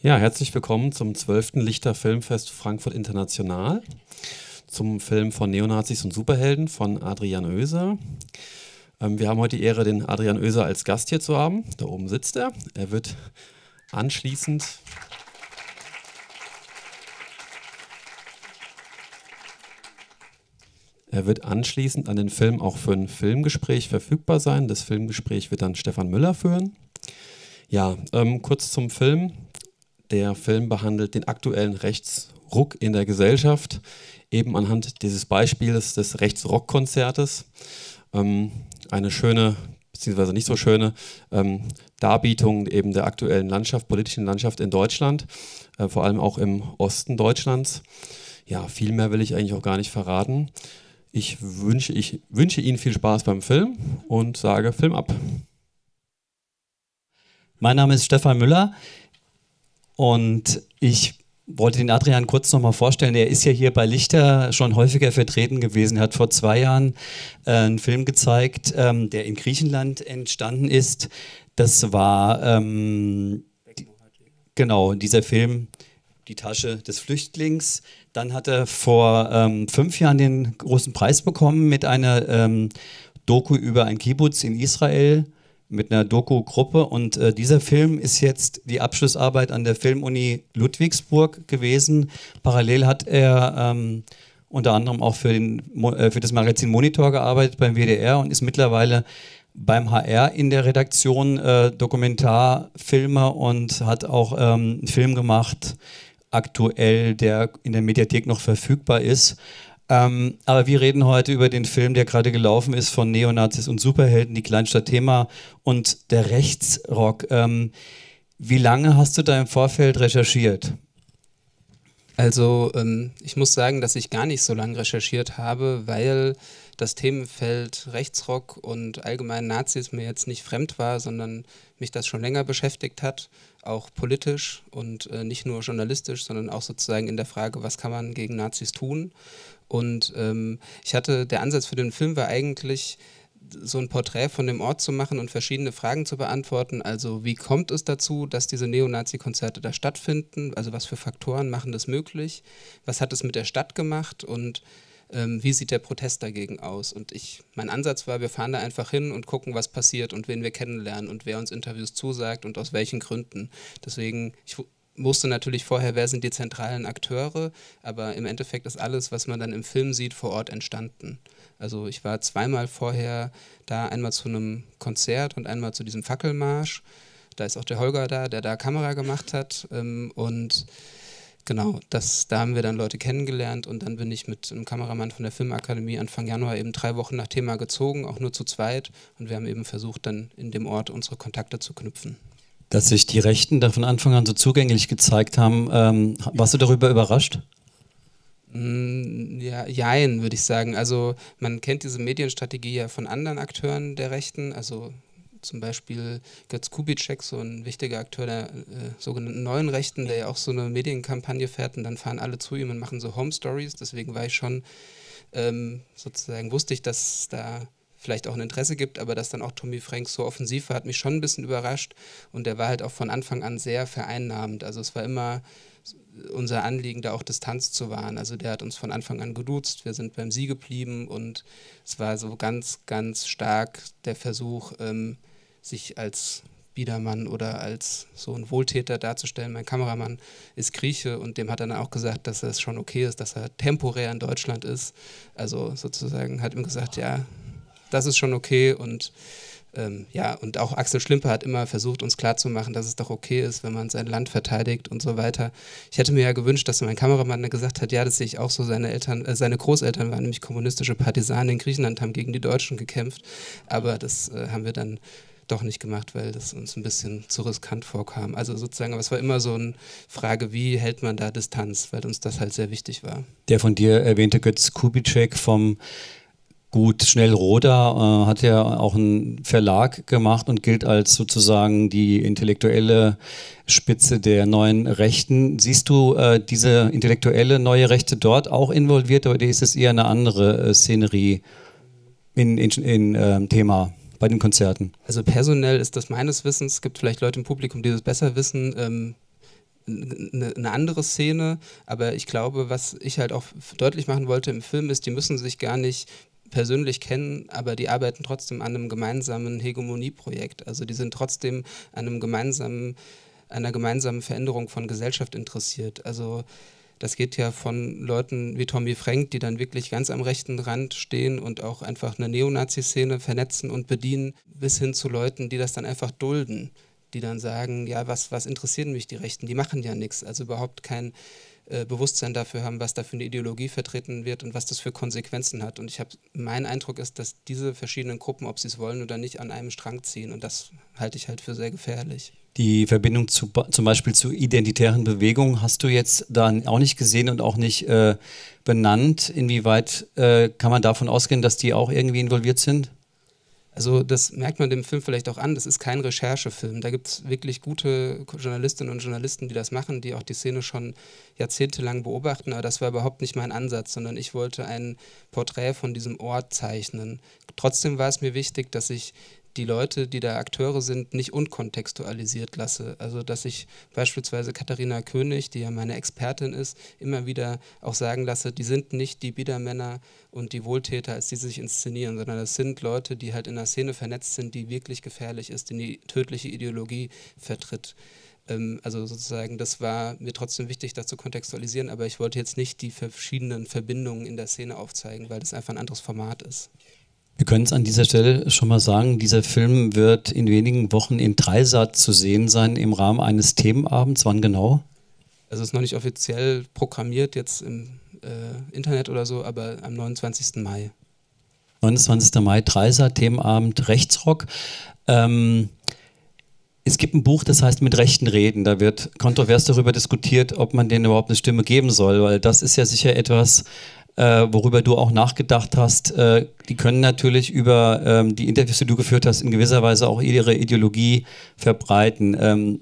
Ja, herzlich willkommen zum 12. Lichter Filmfest Frankfurt International, zum Film von Neonazis und Superhelden von Adrian Oeser. Ähm, wir haben heute die Ehre, den Adrian Oeser als Gast hier zu haben. Da oben sitzt er. Er wird anschließend Er wird anschließend an den Film auch für ein Filmgespräch verfügbar sein. Das Filmgespräch wird dann Stefan Müller führen. Ja, ähm, kurz zum Film. Der Film behandelt den aktuellen Rechtsruck in der Gesellschaft, eben anhand dieses Beispiels des Rechtsrockkonzertes. Ähm, eine schöne, beziehungsweise nicht so schöne ähm, Darbietung eben der aktuellen Landschaft, politischen Landschaft in Deutschland, äh, vor allem auch im Osten Deutschlands. Ja, viel mehr will ich eigentlich auch gar nicht verraten. Ich wünsche, ich wünsche Ihnen viel Spaß beim Film und sage Film ab. Mein Name ist Stefan Müller. Und ich wollte den Adrian kurz nochmal vorstellen. Er ist ja hier bei Lichter schon häufiger vertreten gewesen. Er hat vor zwei Jahren äh, einen Film gezeigt, ähm, der in Griechenland entstanden ist. Das war ähm, genau dieser Film, Die Tasche des Flüchtlings. Dann hat er vor ähm, fünf Jahren den großen Preis bekommen mit einer ähm, Doku über ein Kibbutz in Israel mit einer Doku-Gruppe. Und äh, dieser Film ist jetzt die Abschlussarbeit an der Filmuni Ludwigsburg gewesen. Parallel hat er ähm, unter anderem auch für, den, äh, für das Magazin Monitor gearbeitet beim WDR und ist mittlerweile beim HR in der Redaktion äh, Dokumentarfilmer und hat auch ähm, einen Film gemacht, aktuell, der in der Mediathek noch verfügbar ist. Ähm, aber wir reden heute über den Film, der gerade gelaufen ist von Neonazis und Superhelden, die Kleinstadt Thema und der Rechtsrock. Ähm, wie lange hast du da im Vorfeld recherchiert? Also ähm, ich muss sagen, dass ich gar nicht so lange recherchiert habe, weil das Themenfeld Rechtsrock und allgemein Nazis mir jetzt nicht fremd war, sondern mich das schon länger beschäftigt hat, auch politisch und äh, nicht nur journalistisch, sondern auch sozusagen in der Frage, was kann man gegen Nazis tun. Und ähm, ich hatte, der Ansatz für den Film war eigentlich, so ein Porträt von dem Ort zu machen und verschiedene Fragen zu beantworten. Also wie kommt es dazu, dass diese Neonazi-Konzerte da stattfinden? Also was für Faktoren machen das möglich? Was hat es mit der Stadt gemacht? Und ähm, wie sieht der Protest dagegen aus? Und ich, mein Ansatz war, wir fahren da einfach hin und gucken, was passiert und wen wir kennenlernen und wer uns Interviews zusagt und aus welchen Gründen. Deswegen, ich wusste natürlich vorher, wer sind die zentralen Akteure, aber im Endeffekt ist alles, was man dann im Film sieht, vor Ort entstanden. Also ich war zweimal vorher da, einmal zu einem Konzert und einmal zu diesem Fackelmarsch. Da ist auch der Holger da, der da Kamera gemacht hat. Ähm, und genau, das, da haben wir dann Leute kennengelernt und dann bin ich mit einem Kameramann von der Filmakademie Anfang Januar eben drei Wochen nach Thema gezogen, auch nur zu zweit. Und wir haben eben versucht, dann in dem Ort unsere Kontakte zu knüpfen. Dass sich die Rechten da von Anfang an so zugänglich gezeigt haben, ähm, warst du darüber überrascht? Mm, ja, jein, würde ich sagen. Also man kennt diese Medienstrategie ja von anderen Akteuren der Rechten, also zum Beispiel Götz Kubitschek, so ein wichtiger Akteur der äh, sogenannten neuen Rechten, der ja auch so eine Medienkampagne fährt und dann fahren alle zu ihm und machen so Home Stories. Deswegen war ich schon ähm, sozusagen, wusste ich, dass da vielleicht auch ein Interesse gibt, aber dass dann auch Tommy Franks so offensiv war, hat mich schon ein bisschen überrascht und der war halt auch von Anfang an sehr vereinnahmend. Also es war immer unser Anliegen, da auch Distanz zu wahren. Also der hat uns von Anfang an geduzt, wir sind beim Sie geblieben und es war so ganz, ganz stark der Versuch, ähm, sich als Biedermann oder als so ein Wohltäter darzustellen. Mein Kameramann ist Grieche und dem hat er dann auch gesagt, dass es schon okay ist, dass er temporär in Deutschland ist. Also sozusagen hat ihm gesagt, ja, das ist schon okay und ähm, ja, und auch Axel Schlimper hat immer versucht, uns klarzumachen, dass es doch okay ist, wenn man sein Land verteidigt und so weiter. Ich hätte mir ja gewünscht, dass mein Kameramann gesagt hat, ja, das sehe ich auch so, seine Eltern, äh, seine Großeltern waren nämlich kommunistische Partisanen in Griechenland, haben gegen die Deutschen gekämpft, aber das äh, haben wir dann doch nicht gemacht, weil das uns ein bisschen zu riskant vorkam. Also sozusagen, aber es war immer so eine Frage, wie hält man da Distanz, weil uns das halt sehr wichtig war. Der von dir erwähnte Götz Kubitschek vom Gut, Schnellroda äh, hat ja auch einen Verlag gemacht und gilt als sozusagen die intellektuelle Spitze der neuen Rechten. Siehst du äh, diese intellektuelle neue Rechte dort auch involviert oder ist es eher eine andere äh, Szenerie in, in, in ähm, Thema? bei den Konzerten? Also personell ist das meines Wissens, es gibt vielleicht Leute im Publikum, die das besser wissen, ähm, eine andere Szene, aber ich glaube, was ich halt auch deutlich machen wollte im Film ist, die müssen sich gar nicht persönlich kennen, aber die arbeiten trotzdem an einem gemeinsamen Hegemonieprojekt. Also die sind trotzdem an einem gemeinsamen, einer gemeinsamen Veränderung von Gesellschaft interessiert. Also das geht ja von Leuten wie Tommy Frank, die dann wirklich ganz am rechten Rand stehen und auch einfach eine Neonazi-Szene vernetzen und bedienen, bis hin zu Leuten, die das dann einfach dulden, die dann sagen, ja, was, was interessieren mich die Rechten? Die machen ja nichts. Also überhaupt kein äh, Bewusstsein dafür haben, was da für eine Ideologie vertreten wird und was das für Konsequenzen hat. Und ich habe, mein Eindruck ist, dass diese verschiedenen Gruppen, ob sie es wollen oder nicht, an einem Strang ziehen. Und das halte ich halt für sehr gefährlich. Die Verbindung zu, zum Beispiel zu identitären Bewegungen hast du jetzt dann auch nicht gesehen und auch nicht äh, benannt. Inwieweit äh, kann man davon ausgehen, dass die auch irgendwie involviert sind? Also das merkt man dem Film vielleicht auch an, das ist kein Recherchefilm. Da gibt es wirklich gute Journalistinnen und Journalisten, die das machen, die auch die Szene schon jahrzehntelang beobachten, aber das war überhaupt nicht mein Ansatz, sondern ich wollte ein Porträt von diesem Ort zeichnen. Trotzdem war es mir wichtig, dass ich die Leute, die da Akteure sind, nicht unkontextualisiert lasse. Also dass ich beispielsweise Katharina König, die ja meine Expertin ist, immer wieder auch sagen lasse, die sind nicht die Biedermänner und die Wohltäter, als die sich inszenieren, sondern das sind Leute, die halt in einer Szene vernetzt sind, die wirklich gefährlich ist, die die tödliche Ideologie vertritt ähm, also sozusagen, das war mir trotzdem wichtig, das zu kontextualisieren, aber ich wollte jetzt nicht die verschiedenen Verbindungen in der Szene aufzeigen, weil das einfach ein anderes Format ist. Wir können es an dieser Stelle schon mal sagen, dieser Film wird in wenigen Wochen in Dreisat zu sehen sein im Rahmen eines Themenabends. Wann genau? Also es ist noch nicht offiziell programmiert jetzt im äh, Internet oder so, aber am 29. Mai. 29. Mai, Dreisat, Themenabend Rechtsrock. Ähm, es gibt ein Buch, das heißt Mit Rechten reden. Da wird kontrovers darüber diskutiert, ob man denen überhaupt eine Stimme geben soll, weil das ist ja sicher etwas, äh, worüber du auch nachgedacht hast, äh, die können natürlich über ähm, die Interviews, die du geführt hast, in gewisser Weise auch ihre Ideologie verbreiten. Ähm,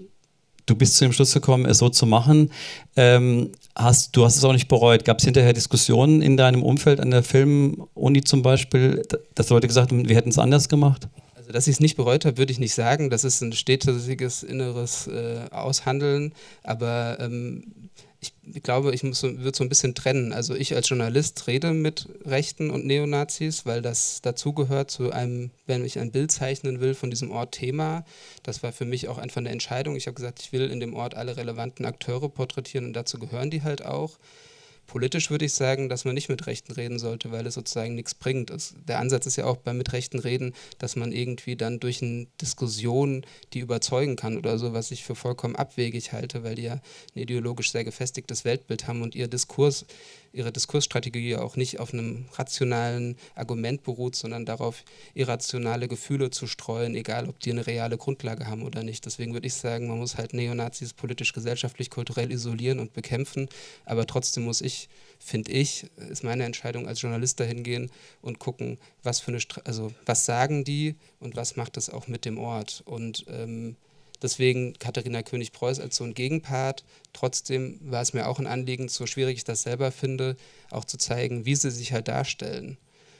du bist zu dem Schluss gekommen, es so zu machen. Ähm, hast, du hast es auch nicht bereut. Gab es hinterher Diskussionen in deinem Umfeld an der Filmuni zum Beispiel, dass Leute gesagt haben, wir hätten es anders gemacht? Also, dass ich es nicht bereut habe, würde ich nicht sagen. Das ist ein stetiges inneres äh, Aushandeln. Aber ähm, ich glaube, ich muss, würde so ein bisschen trennen. Also ich als Journalist rede mit Rechten und Neonazis, weil das dazugehört zu einem, wenn ich ein Bild zeichnen will von diesem Ort Thema. Das war für mich auch einfach eine Entscheidung. Ich habe gesagt, ich will in dem Ort alle relevanten Akteure porträtieren und dazu gehören die halt auch. Politisch würde ich sagen, dass man nicht mit Rechten reden sollte, weil es sozusagen nichts bringt. Es, der Ansatz ist ja auch beim mit Rechten reden, dass man irgendwie dann durch eine Diskussion die überzeugen kann oder so, was ich für vollkommen abwegig halte, weil die ja ein ideologisch sehr gefestigtes Weltbild haben und ihr Diskurs ihre Diskursstrategie auch nicht auf einem rationalen Argument beruht, sondern darauf, irrationale Gefühle zu streuen, egal ob die eine reale Grundlage haben oder nicht. Deswegen würde ich sagen, man muss halt Neonazis politisch, gesellschaftlich, kulturell isolieren und bekämpfen, aber trotzdem muss ich, finde ich, ist meine Entscheidung als Journalist dahin gehen und gucken, was für eine, also was sagen die und was macht das auch mit dem Ort und ähm, Deswegen Katharina König-Preuß als so ein Gegenpart. Trotzdem war es mir auch ein Anliegen, so schwierig ich das selber finde, auch zu zeigen, wie sie sich halt darstellen.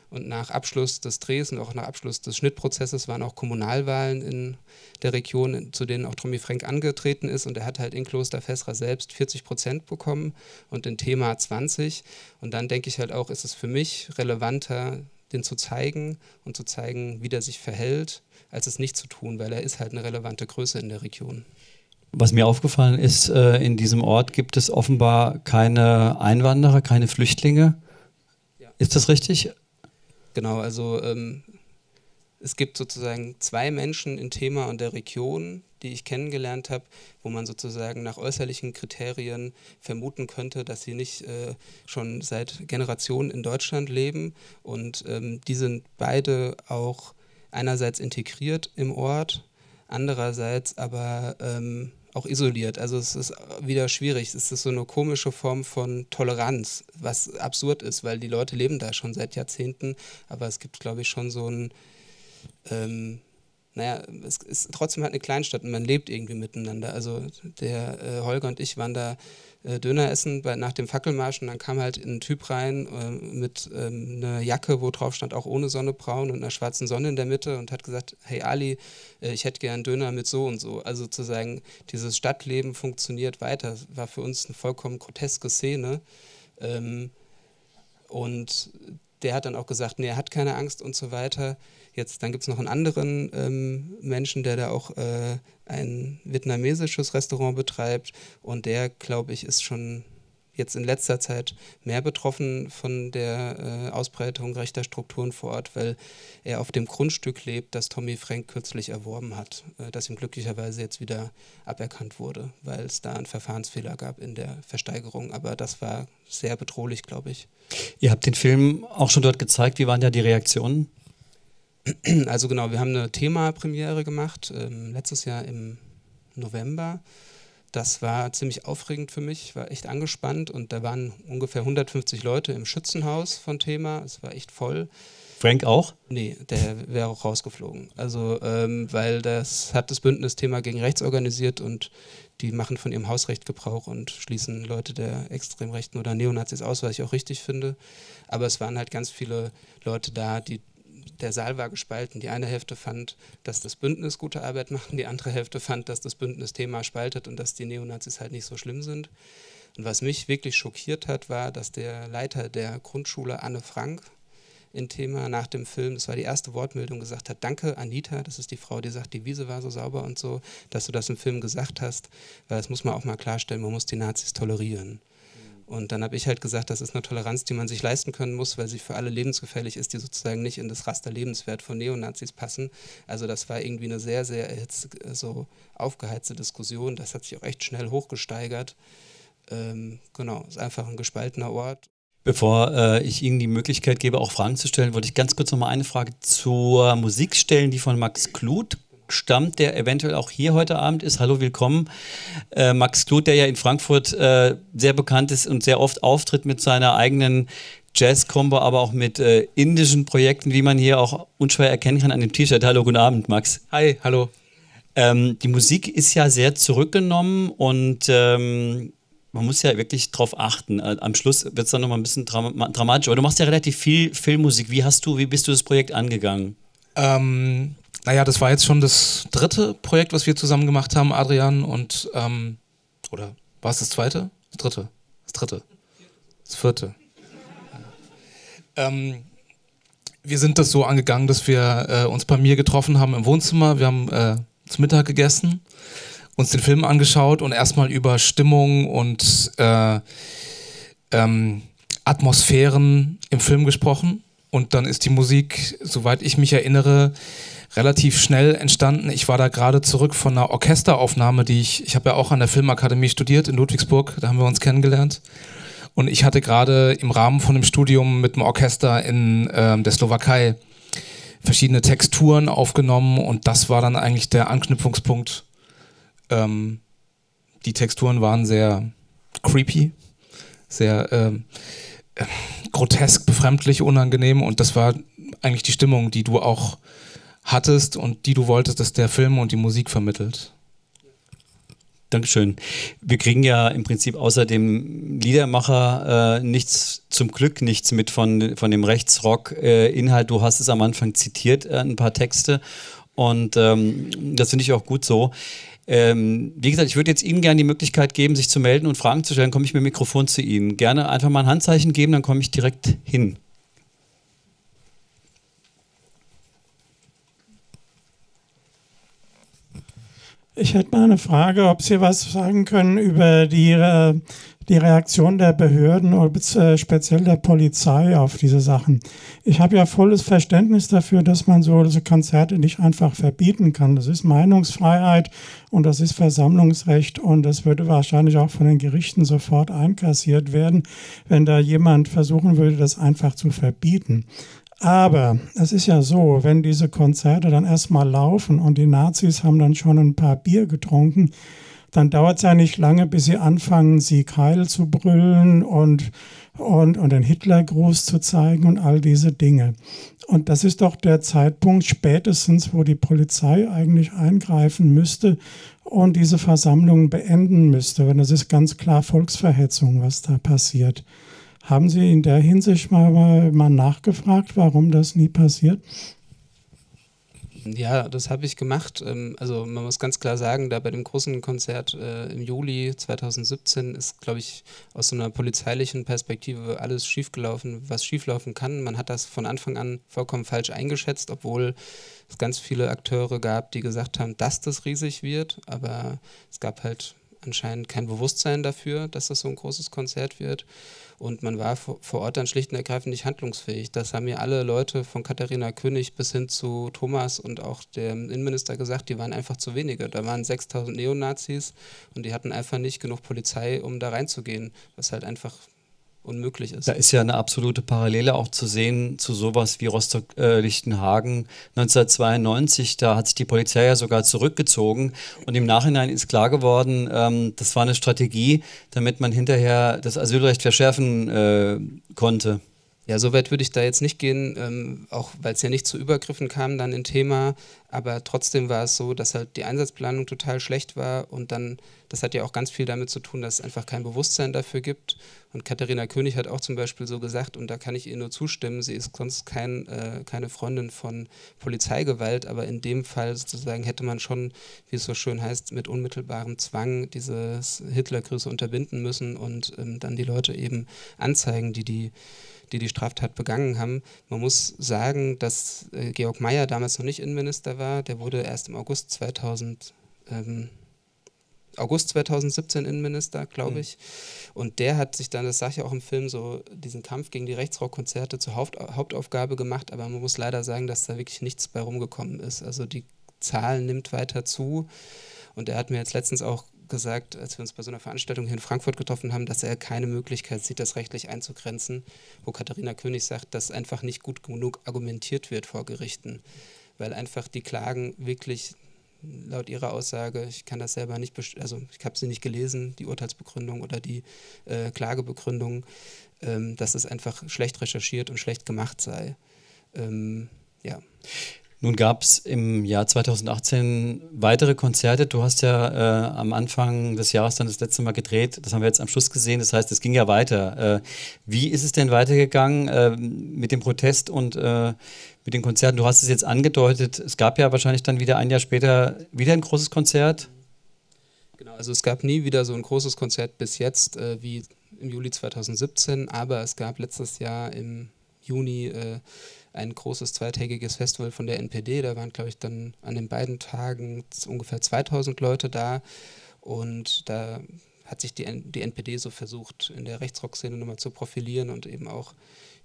Und nach Abschluss des Drehs und auch nach Abschluss des Schnittprozesses waren auch Kommunalwahlen in der Region, zu denen auch Tommy Frank angetreten ist. Und er hat halt in Kloster Fessra selbst 40 Prozent bekommen und in Thema 20. Und dann denke ich halt auch, ist es für mich relevanter, den zu zeigen und zu zeigen, wie der sich verhält als es nicht zu tun, weil er ist halt eine relevante Größe in der Region. Was mir aufgefallen ist, äh, in diesem Ort gibt es offenbar keine Einwanderer, keine Flüchtlinge. Ja. Ist das richtig? Genau, also ähm, es gibt sozusagen zwei Menschen in Thema und der Region, die ich kennengelernt habe, wo man sozusagen nach äußerlichen Kriterien vermuten könnte, dass sie nicht äh, schon seit Generationen in Deutschland leben. Und ähm, die sind beide auch einerseits integriert im Ort, andererseits aber ähm, auch isoliert. Also es ist wieder schwierig. Es ist so eine komische Form von Toleranz, was absurd ist, weil die Leute leben da schon seit Jahrzehnten, aber es gibt, glaube ich, schon so ein, ähm, naja, es ist trotzdem halt eine Kleinstadt und man lebt irgendwie miteinander. Also der äh, Holger und ich waren da äh, Döner essen bei, nach dem Fackelmarsch und dann kam halt ein Typ rein äh, mit ähm, einer Jacke, wo drauf stand, auch ohne Sonne braun und einer schwarzen Sonne in der Mitte und hat gesagt, hey Ali, äh, ich hätte gern Döner mit so und so. Also zu sagen, dieses Stadtleben funktioniert weiter, war für uns eine vollkommen groteske Szene. Ähm, und der hat dann auch gesagt, nee, er hat keine Angst und so weiter. Jetzt, dann gibt es noch einen anderen ähm, Menschen, der da auch äh, ein vietnamesisches Restaurant betreibt und der, glaube ich, ist schon jetzt in letzter Zeit mehr betroffen von der äh, Ausbreitung rechter Strukturen vor Ort, weil er auf dem Grundstück lebt, das Tommy Frank kürzlich erworben hat, äh, das ihm glücklicherweise jetzt wieder aberkannt wurde, weil es da einen Verfahrensfehler gab in der Versteigerung. Aber das war sehr bedrohlich, glaube ich. Ihr habt den Film auch schon dort gezeigt. Wie waren da die Reaktionen? Also genau, wir haben eine Thema-Premiere gemacht, ähm, letztes Jahr im November. Das war ziemlich aufregend für mich, war echt angespannt und da waren ungefähr 150 Leute im Schützenhaus von Thema. Es war echt voll. Frank auch? Nee, der wäre auch rausgeflogen. Also, ähm, weil das hat das Bündnis Thema gegen Rechts organisiert und die machen von ihrem Hausrecht Gebrauch und schließen Leute der Extremrechten oder Neonazis aus, was ich auch richtig finde. Aber es waren halt ganz viele Leute da, die der Saal war gespalten. Die eine Hälfte fand, dass das Bündnis gute Arbeit macht, die andere Hälfte fand, dass das Bündnis Thema spaltet und dass die Neonazis halt nicht so schlimm sind. Und was mich wirklich schockiert hat, war, dass der Leiter der Grundschule Anne Frank in Thema nach dem Film, das war die erste Wortmeldung, gesagt hat, danke Anita, das ist die Frau, die sagt, die Wiese war so sauber und so, dass du das im Film gesagt hast, weil das muss man auch mal klarstellen, man muss die Nazis tolerieren. Und dann habe ich halt gesagt, das ist eine Toleranz, die man sich leisten können muss, weil sie für alle lebensgefährlich ist, die sozusagen nicht in das Raster lebenswert von Neonazis passen. Also das war irgendwie eine sehr, sehr so aufgeheizte Diskussion. Das hat sich auch echt schnell hochgesteigert. Ähm, genau, ist einfach ein gespaltener Ort. Bevor äh, ich Ihnen die Möglichkeit gebe, auch Fragen zu stellen, wollte ich ganz kurz noch mal eine Frage zur Musik stellen, die von Max Kluth stammt, der eventuell auch hier heute Abend ist. Hallo, willkommen. Äh, Max Kluth, der ja in Frankfurt äh, sehr bekannt ist und sehr oft auftritt mit seiner eigenen Jazz-Combo, aber auch mit äh, indischen Projekten, wie man hier auch unschwer erkennen kann an dem T-Shirt. Hallo, guten Abend, Max. Hi, hallo. Ähm, die Musik ist ja sehr zurückgenommen und ähm, man muss ja wirklich drauf achten. Äh, am Schluss wird es dann nochmal ein bisschen dram dramatisch. Aber du machst ja relativ viel Filmmusik. Wie hast du, wie bist du das Projekt angegangen? Ähm, naja, das war jetzt schon das dritte Projekt, was wir zusammen gemacht haben, Adrian und ähm, oder war es das zweite? Das dritte. Das dritte. Das vierte. Ähm, wir sind das so angegangen, dass wir äh, uns bei mir getroffen haben im Wohnzimmer. Wir haben äh, zu Mittag gegessen, uns den Film angeschaut und erstmal über Stimmung und äh, ähm, Atmosphären im Film gesprochen. Und dann ist die Musik, soweit ich mich erinnere, relativ schnell entstanden. Ich war da gerade zurück von einer Orchesteraufnahme, die ich, ich habe ja auch an der Filmakademie studiert in Ludwigsburg, da haben wir uns kennengelernt. Und ich hatte gerade im Rahmen von dem Studium mit dem Orchester in äh, der Slowakei verschiedene Texturen aufgenommen und das war dann eigentlich der Anknüpfungspunkt. Ähm, die Texturen waren sehr creepy, sehr ähm, äh, grotesk, befremdlich, unangenehm und das war eigentlich die Stimmung, die du auch hattest und die du wolltest, dass der Film und die Musik vermittelt. Dankeschön. Wir kriegen ja im Prinzip außer dem Liedermacher äh, nichts, zum Glück nichts mit von, von dem Rechtsrock-Inhalt. Äh, du hast es am Anfang zitiert, äh, ein paar Texte. Und ähm, das finde ich auch gut so. Ähm, wie gesagt, ich würde jetzt Ihnen gerne die Möglichkeit geben, sich zu melden und Fragen zu stellen. Komme ich mit dem Mikrofon zu Ihnen. Gerne einfach mal ein Handzeichen geben, dann komme ich direkt hin. Ich hätte mal eine Frage, ob Sie was sagen können über die, äh, die Reaktion der Behörden oder äh, speziell der Polizei auf diese Sachen. Ich habe ja volles Verständnis dafür, dass man so Konzerte nicht einfach verbieten kann. Das ist Meinungsfreiheit und das ist Versammlungsrecht und das würde wahrscheinlich auch von den Gerichten sofort einkassiert werden, wenn da jemand versuchen würde, das einfach zu verbieten. Aber es ist ja so, wenn diese Konzerte dann erstmal laufen und die Nazis haben dann schon ein paar Bier getrunken dann dauert es ja nicht lange, bis sie anfangen, sie Keil zu brüllen und, und, und den Hitlergruß zu zeigen und all diese Dinge. Und das ist doch der Zeitpunkt spätestens, wo die Polizei eigentlich eingreifen müsste und diese Versammlung beenden müsste. Und das ist ganz klar Volksverhetzung, was da passiert. Haben Sie in der Hinsicht mal, mal nachgefragt, warum das nie passiert? Ja, das habe ich gemacht. Ähm, also man muss ganz klar sagen, da bei dem großen Konzert äh, im Juli 2017 ist, glaube ich, aus so einer polizeilichen Perspektive alles schiefgelaufen, was schieflaufen kann. Man hat das von Anfang an vollkommen falsch eingeschätzt, obwohl es ganz viele Akteure gab, die gesagt haben, dass das riesig wird. Aber es gab halt anscheinend kein Bewusstsein dafür, dass das so ein großes Konzert wird. Und man war vor Ort dann schlicht und ergreifend nicht handlungsfähig. Das haben mir alle Leute von Katharina König bis hin zu Thomas und auch dem Innenminister gesagt, die waren einfach zu wenige. Da waren 6000 Neonazis und die hatten einfach nicht genug Polizei, um da reinzugehen, was halt einfach unmöglich ist. Da ist ja eine absolute Parallele auch zu sehen zu sowas wie Rostock-Lichtenhagen äh, 1992. Da hat sich die Polizei ja sogar zurückgezogen und im Nachhinein ist klar geworden, ähm, das war eine Strategie, damit man hinterher das Asylrecht verschärfen äh, konnte. Ja, so weit würde ich da jetzt nicht gehen, ähm, auch weil es ja nicht zu Übergriffen kam dann im Thema, aber trotzdem war es so, dass halt die Einsatzplanung total schlecht war und dann, das hat ja auch ganz viel damit zu tun, dass es einfach kein Bewusstsein dafür gibt. Und Katharina König hat auch zum Beispiel so gesagt, und da kann ich ihr nur zustimmen, sie ist sonst kein, äh, keine Freundin von Polizeigewalt, aber in dem Fall sozusagen hätte man schon, wie es so schön heißt, mit unmittelbarem Zwang dieses Hitlergrüße unterbinden müssen und ähm, dann die Leute eben anzeigen, die die die die Straftat begangen haben. Man muss sagen, dass äh, Georg Mayer damals noch nicht Innenminister war. Der wurde erst im August 2000, ähm, August 2017 Innenminister, glaube mhm. ich. Und der hat sich dann, das sage ich auch im Film, so diesen Kampf gegen die Rechtsrockkonzerte zur Haupt Hauptaufgabe gemacht. Aber man muss leider sagen, dass da wirklich nichts bei rumgekommen ist. Also die Zahl nimmt weiter zu. Und er hat mir jetzt letztens auch gesagt, als wir uns bei so einer Veranstaltung hier in Frankfurt getroffen haben, dass er keine Möglichkeit sieht, das rechtlich einzugrenzen, wo Katharina König sagt, dass einfach nicht gut genug argumentiert wird vor Gerichten, weil einfach die Klagen wirklich laut ihrer Aussage, ich kann das selber nicht, also ich habe sie nicht gelesen, die Urteilsbegründung oder die äh, Klagebegründung, ähm, dass es einfach schlecht recherchiert und schlecht gemacht sei. Ähm, ja. Nun gab es im Jahr 2018 weitere Konzerte. Du hast ja äh, am Anfang des Jahres dann das letzte Mal gedreht. Das haben wir jetzt am Schluss gesehen. Das heißt, es ging ja weiter. Äh, wie ist es denn weitergegangen äh, mit dem Protest und äh, mit den Konzerten? Du hast es jetzt angedeutet. Es gab ja wahrscheinlich dann wieder ein Jahr später wieder ein großes Konzert. Genau, also es gab nie wieder so ein großes Konzert bis jetzt äh, wie im Juli 2017, aber es gab letztes Jahr im Juni äh, ein großes zweitägiges Festival von der NPD. Da waren, glaube ich, dann an den beiden Tagen ungefähr 2000 Leute da. Und da hat sich die, die NPD so versucht, in der Rechtsrock-Szene nochmal zu profilieren und eben auch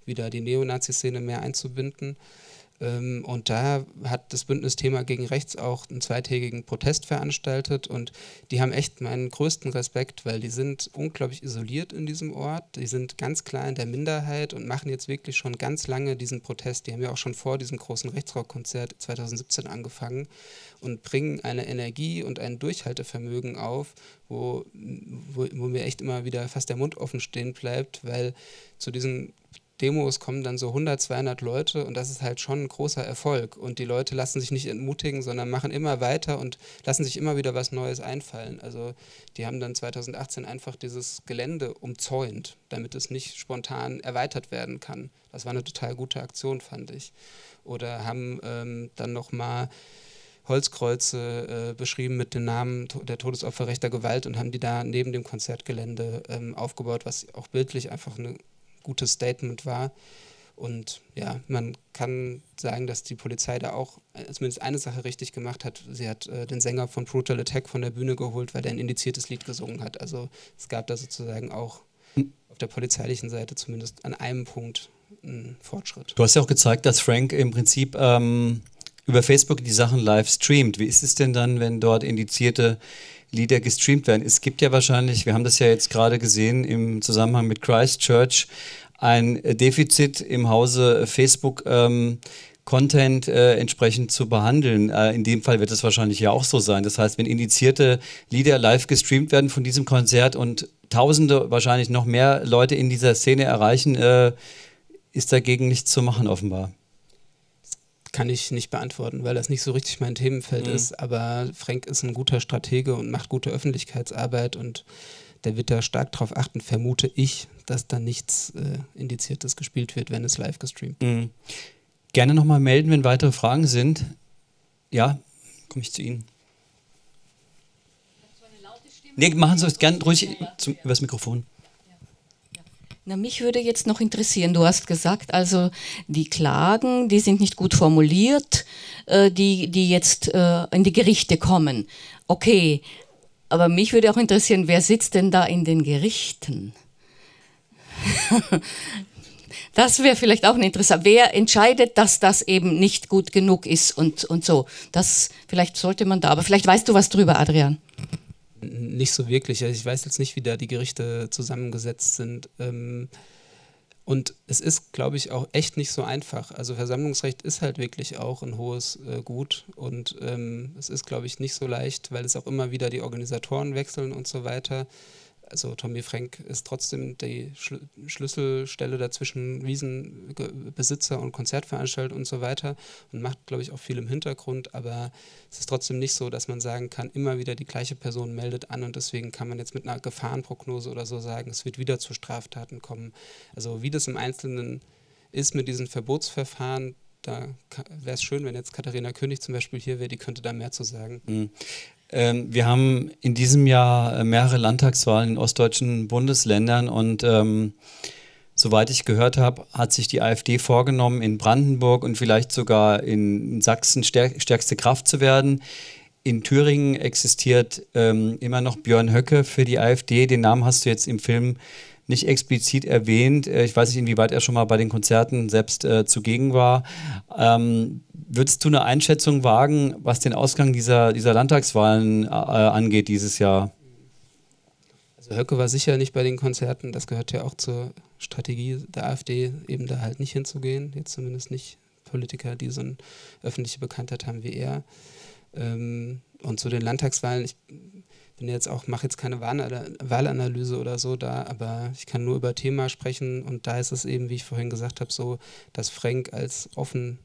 wieder die Neonazi-Szene mehr einzubinden. Ähm, und da hat das Bündnis Thema gegen Rechts auch einen zweitägigen Protest veranstaltet und die haben echt meinen größten Respekt, weil die sind unglaublich isoliert in diesem Ort. Die sind ganz klar in der Minderheit und machen jetzt wirklich schon ganz lange diesen Protest. Die haben ja auch schon vor diesem großen Rechtsrockkonzert 2017 angefangen und bringen eine Energie und ein Durchhaltevermögen auf, wo, wo, wo mir echt immer wieder fast der Mund offen stehen bleibt, weil zu diesen Demos kommen dann so 100, 200 Leute und das ist halt schon ein großer Erfolg. Und die Leute lassen sich nicht entmutigen, sondern machen immer weiter und lassen sich immer wieder was Neues einfallen. Also die haben dann 2018 einfach dieses Gelände umzäunt, damit es nicht spontan erweitert werden kann. Das war eine total gute Aktion, fand ich. Oder haben ähm, dann nochmal Holzkreuze äh, beschrieben mit den Namen der Todesopfer rechter Gewalt und haben die da neben dem Konzertgelände ähm, aufgebaut, was auch bildlich einfach eine gutes Statement war. Und ja, man kann sagen, dass die Polizei da auch äh, zumindest eine Sache richtig gemacht hat. Sie hat äh, den Sänger von Brutal Attack von der Bühne geholt, weil der ein indiziertes Lied gesungen hat. Also es gab da sozusagen auch auf der polizeilichen Seite zumindest an einem Punkt einen Fortschritt. Du hast ja auch gezeigt, dass Frank im Prinzip ähm, über Facebook die Sachen live streamt. Wie ist es denn dann, wenn dort indizierte Lieder gestreamt werden. Es gibt ja wahrscheinlich, wir haben das ja jetzt gerade gesehen im Zusammenhang mit Christchurch, ein Defizit im Hause Facebook. Ähm, Content äh, entsprechend zu behandeln. Äh, in dem Fall wird es wahrscheinlich ja auch so sein. Das heißt, wenn indizierte Lieder live gestreamt werden von diesem Konzert und Tausende, wahrscheinlich noch mehr Leute in dieser Szene erreichen, äh, ist dagegen nichts zu machen, offenbar. Kann ich nicht beantworten, weil das nicht so richtig mein Themenfeld mhm. ist. Aber Frank ist ein guter Stratege und macht gute Öffentlichkeitsarbeit und der wird da stark darauf achten, vermute ich, dass da nichts äh, Indiziertes gespielt wird, wenn es live gestreamt. Mhm. Gerne nochmal melden, wenn weitere Fragen sind. Ja, komme ich zu Ihnen. Nee, machen Sie es gerne ruhig zum, übers Mikrofon. Na, mich würde jetzt noch interessieren, du hast gesagt, also die Klagen, die sind nicht gut formuliert, äh, die, die jetzt äh, in die Gerichte kommen. Okay, aber mich würde auch interessieren, wer sitzt denn da in den Gerichten? das wäre vielleicht auch interessant. Wer entscheidet, dass das eben nicht gut genug ist und, und so? Das vielleicht sollte man da, aber vielleicht weißt du was drüber, Adrian. Nicht so wirklich. Also ich weiß jetzt nicht, wie da die Gerichte zusammengesetzt sind. Ähm, und es ist, glaube ich, auch echt nicht so einfach. Also Versammlungsrecht ist halt wirklich auch ein hohes äh, Gut und ähm, es ist, glaube ich, nicht so leicht, weil es auch immer wieder die Organisatoren wechseln und so weiter also Tommy Frank ist trotzdem die Schl Schlüsselstelle dazwischen Wiesenbesitzer und Konzertveranstalter und so weiter und macht, glaube ich, auch viel im Hintergrund, aber es ist trotzdem nicht so, dass man sagen kann, immer wieder die gleiche Person meldet an und deswegen kann man jetzt mit einer Gefahrenprognose oder so sagen, es wird wieder zu Straftaten kommen. Also wie das im Einzelnen ist mit diesen Verbotsverfahren, da wäre es schön, wenn jetzt Katharina König zum Beispiel hier wäre, die könnte da mehr zu sagen. Mhm. Ähm, wir haben in diesem Jahr äh, mehrere Landtagswahlen in ostdeutschen Bundesländern und ähm, soweit ich gehört habe, hat sich die AfD vorgenommen, in Brandenburg und vielleicht sogar in Sachsen stärkste Kraft zu werden. In Thüringen existiert ähm, immer noch Björn Höcke für die AfD. Den Namen hast du jetzt im Film nicht explizit erwähnt. Äh, ich weiß nicht, inwieweit er schon mal bei den Konzerten selbst äh, zugegen war. Ähm, würdest du eine Einschätzung wagen, was den Ausgang dieser, dieser Landtagswahlen äh, angeht dieses Jahr? Also Höcke war sicher nicht bei den Konzerten. Das gehört ja auch zur Strategie der AfD, eben da halt nicht hinzugehen. Jetzt zumindest nicht Politiker, die so eine öffentliche Bekanntheit haben wie er. Ähm, und zu den Landtagswahlen, ich bin jetzt auch, mache jetzt keine Wahlanalyse oder so da, aber ich kann nur über Thema sprechen und da ist es eben, wie ich vorhin gesagt habe, so, dass Frank als offen,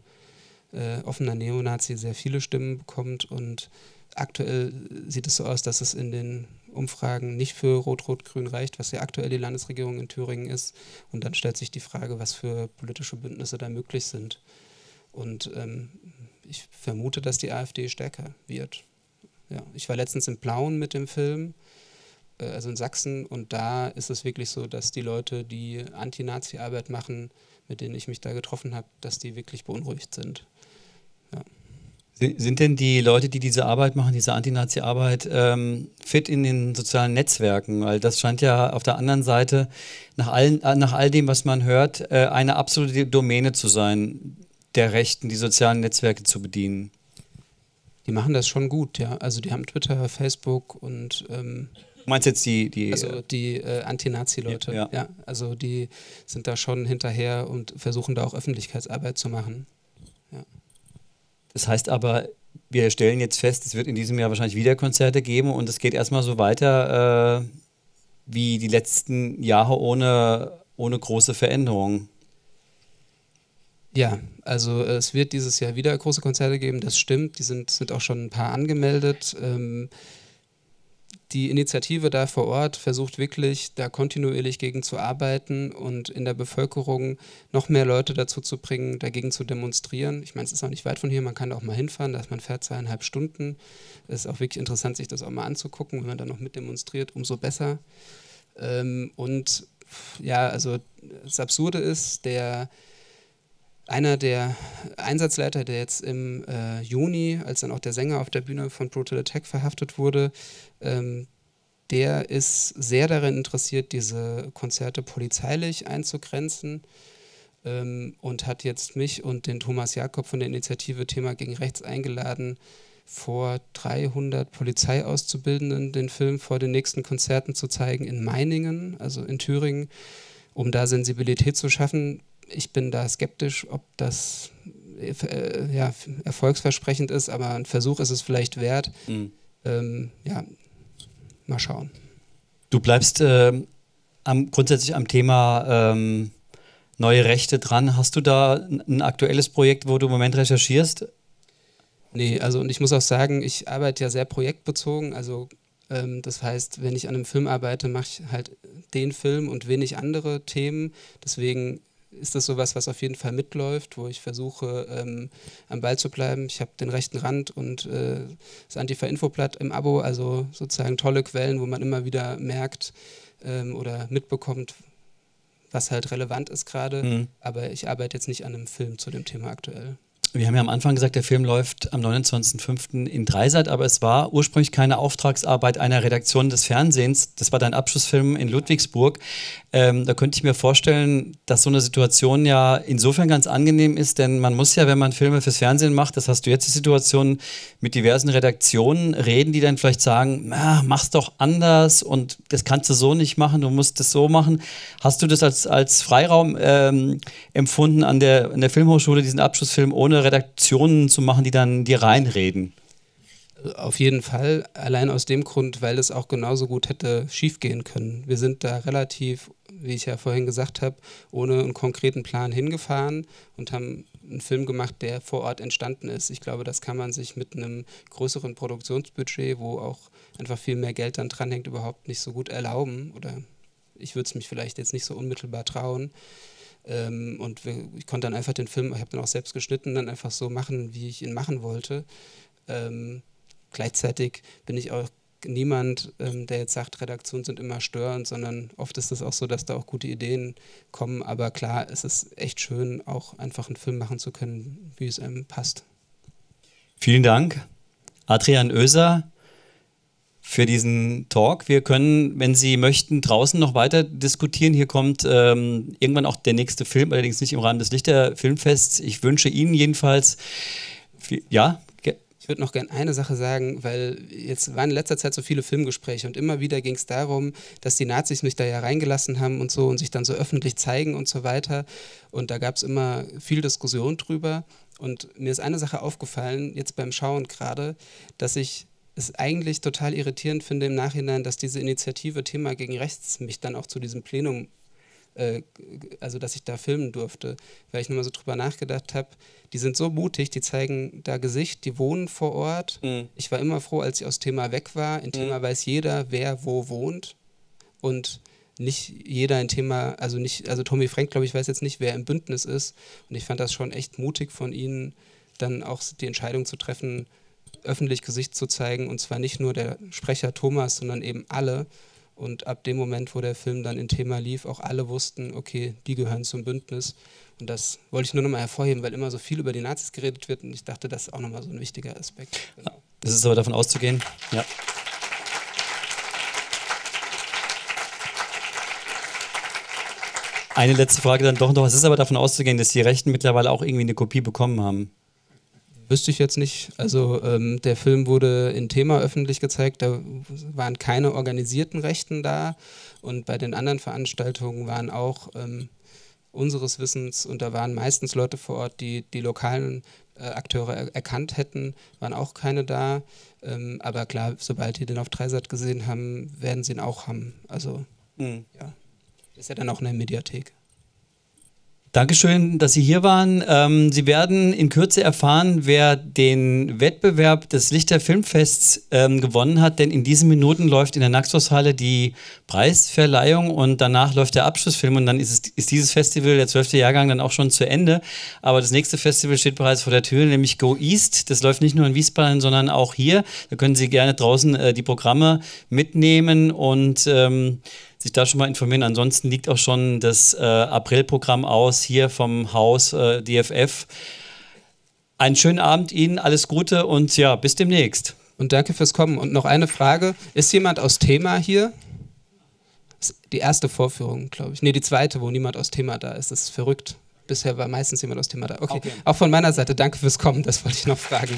äh, offener Neonazi sehr viele Stimmen bekommt und aktuell sieht es so aus, dass es in den Umfragen nicht für Rot-Rot-Grün reicht, was ja aktuell die Landesregierung in Thüringen ist. Und dann stellt sich die Frage, was für politische Bündnisse da möglich sind. Und ähm, ich vermute, dass die AfD stärker wird. Ja, ich war letztens in Plauen mit dem Film, äh, also in Sachsen, und da ist es wirklich so, dass die Leute, die Anti-Nazi-Arbeit machen, mit denen ich mich da getroffen habe, dass die wirklich beunruhigt sind. Ja. Sind denn die Leute, die diese Arbeit machen, diese Anti-Nazi-Arbeit, ähm, fit in den sozialen Netzwerken? Weil das scheint ja auf der anderen Seite nach, allen, äh, nach all dem, was man hört, äh, eine absolute Domäne zu sein, der Rechten, die sozialen Netzwerke zu bedienen die machen das schon gut, ja. Also die haben Twitter, Facebook und ähm, Du meinst jetzt die, die also die äh, Anti-Nazi-Leute, ja, ja. Also die sind da schon hinterher und versuchen da auch Öffentlichkeitsarbeit zu machen. Ja. Das heißt aber, wir stellen jetzt fest, es wird in diesem Jahr wahrscheinlich wieder Konzerte geben und es geht erstmal so weiter äh, wie die letzten Jahre ohne, ohne große Veränderungen. Ja, also es wird dieses Jahr wieder große Konzerte geben, das stimmt. Die sind, sind auch schon ein paar angemeldet. Ähm, die Initiative da vor Ort versucht wirklich, da kontinuierlich gegen zu arbeiten und in der Bevölkerung noch mehr Leute dazu zu bringen, dagegen zu demonstrieren. Ich meine, es ist auch nicht weit von hier, man kann auch mal hinfahren, dass man fährt zweieinhalb Stunden. Es ist auch wirklich interessant, sich das auch mal anzugucken. Wenn man da noch mit demonstriert, umso besser. Ähm, und ja, also das Absurde ist, der einer der Einsatzleiter, der jetzt im äh, Juni, als dann auch der Sänger auf der Bühne von Brutal Attack verhaftet wurde, ähm, der ist sehr daran interessiert, diese Konzerte polizeilich einzugrenzen ähm, und hat jetzt mich und den Thomas Jakob von der Initiative Thema gegen Rechts eingeladen, vor 300 Polizeiauszubildenden den Film vor den nächsten Konzerten zu zeigen in Meiningen, also in Thüringen, um da Sensibilität zu schaffen, ich bin da skeptisch, ob das äh, ja, erfolgsversprechend ist, aber ein Versuch ist es vielleicht wert. Mhm. Ähm, ja, mal schauen. Du bleibst äh, am, grundsätzlich am Thema ähm, neue Rechte dran. Hast du da ein aktuelles Projekt, wo du im Moment recherchierst? Nee, also und ich muss auch sagen, ich arbeite ja sehr projektbezogen. Also ähm, das heißt, wenn ich an einem Film arbeite, mache ich halt den Film und wenig andere Themen. Deswegen ist das sowas, was auf jeden Fall mitläuft, wo ich versuche, ähm, am Ball zu bleiben. Ich habe den rechten Rand und äh, das Antifa-Infoblatt im Abo, also sozusagen tolle Quellen, wo man immer wieder merkt ähm, oder mitbekommt, was halt relevant ist gerade. Mhm. Aber ich arbeite jetzt nicht an einem Film zu dem Thema aktuell. Wir haben ja am Anfang gesagt, der Film läuft am 29.05. in Dreisat, aber es war ursprünglich keine Auftragsarbeit einer Redaktion des Fernsehens. Das war dein Abschlussfilm in Ludwigsburg. Ähm, da könnte ich mir vorstellen, dass so eine Situation ja insofern ganz angenehm ist, denn man muss ja, wenn man Filme fürs Fernsehen macht, das hast du jetzt die Situation, mit diversen Redaktionen reden, die dann vielleicht sagen, mach's doch anders und das kannst du so nicht machen, du musst es so machen. Hast du das als, als Freiraum ähm, empfunden, an der, an der Filmhochschule diesen Abschlussfilm ohne Redaktionen zu machen, die dann dir reinreden? Auf jeden Fall, allein aus dem Grund, weil es auch genauso gut hätte schiefgehen können. Wir sind da relativ, wie ich ja vorhin gesagt habe, ohne einen konkreten Plan hingefahren und haben einen Film gemacht, der vor Ort entstanden ist. Ich glaube, das kann man sich mit einem größeren Produktionsbudget, wo auch einfach viel mehr Geld dann dranhängt, überhaupt nicht so gut erlauben. Oder ich würde es mich vielleicht jetzt nicht so unmittelbar trauen. Ähm, und wir, ich konnte dann einfach den Film, ich habe dann auch selbst geschnitten, dann einfach so machen, wie ich ihn machen wollte. Ähm, Gleichzeitig bin ich auch niemand, ähm, der jetzt sagt, Redaktionen sind immer störend, sondern oft ist es auch so, dass da auch gute Ideen kommen. Aber klar, es ist echt schön, auch einfach einen Film machen zu können, wie es einem passt. Vielen Dank, Adrian Oeser, für diesen Talk. Wir können, wenn Sie möchten, draußen noch weiter diskutieren. Hier kommt ähm, irgendwann auch der nächste Film, allerdings nicht im Rahmen des Lichter Filmfests. Ich wünsche Ihnen jedenfalls, viel, ja, ich würde noch gerne eine Sache sagen, weil jetzt waren in letzter Zeit so viele Filmgespräche und immer wieder ging es darum, dass die Nazis mich da ja reingelassen haben und so und sich dann so öffentlich zeigen und so weiter. Und da gab es immer viel Diskussion drüber. Und mir ist eine Sache aufgefallen, jetzt beim Schauen gerade, dass ich es eigentlich total irritierend finde im Nachhinein, dass diese Initiative Thema gegen Rechts mich dann auch zu diesem Plenum äh, also dass ich da filmen durfte, weil ich nochmal so drüber nachgedacht habe, die sind so mutig, die zeigen da Gesicht, die wohnen vor Ort. Mhm. Ich war immer froh, als ich aus Thema weg war. In Thema mhm. weiß jeder, wer wo wohnt und nicht jeder ein Thema, also nicht, also Tommy Frank, glaube ich, weiß jetzt nicht, wer im Bündnis ist. Und ich fand das schon echt mutig von ihnen, dann auch die Entscheidung zu treffen, öffentlich Gesicht zu zeigen. Und zwar nicht nur der Sprecher Thomas, sondern eben alle. Und ab dem Moment, wo der Film dann in Thema lief, auch alle wussten, okay, die gehören zum Bündnis. Und das wollte ich nur nochmal hervorheben, weil immer so viel über die Nazis geredet wird und ich dachte, das ist auch nochmal so ein wichtiger Aspekt. Genau. Es ist aber davon auszugehen, ja. Eine letzte Frage dann doch noch. Es ist aber davon auszugehen, dass die Rechten mittlerweile auch irgendwie eine Kopie bekommen haben. Wüsste ich jetzt nicht. Also ähm, der Film wurde in Thema öffentlich gezeigt, da waren keine organisierten Rechten da und bei den anderen Veranstaltungen waren auch ähm, unseres Wissens, und da waren meistens Leute vor Ort, die die lokalen äh, Akteure er erkannt hätten, waren auch keine da. Ähm, aber klar, sobald die den auf Dreisat gesehen haben, werden sie ihn auch haben. Also mhm. ja, ist ja dann auch in der Mediathek. Dankeschön, dass Sie hier waren. Ähm, Sie werden in Kürze erfahren, wer den Wettbewerb des Lichter Filmfests ähm, gewonnen hat, denn in diesen Minuten läuft in der Naxos-Halle die Preisverleihung und danach läuft der Abschlussfilm und dann ist, es, ist dieses Festival, der zwölfte Jahrgang, dann auch schon zu Ende. Aber das nächste Festival steht bereits vor der Tür, nämlich Go East. Das läuft nicht nur in Wiesbaden, sondern auch hier. Da können Sie gerne draußen äh, die Programme mitnehmen und ähm, sich da schon mal informieren. Ansonsten liegt auch schon das äh, Aprilprogramm aus hier vom Haus äh, DFF. Einen schönen Abend Ihnen, alles Gute und ja, bis demnächst. Und danke fürs Kommen. Und noch eine Frage: Ist jemand aus Thema hier? Die erste Vorführung, glaube ich. Nee, die zweite, wo niemand aus Thema da ist. Das ist verrückt. Bisher war meistens jemand aus Thema da. Okay. okay. Auch von meiner Seite danke fürs Kommen, das wollte ich noch fragen.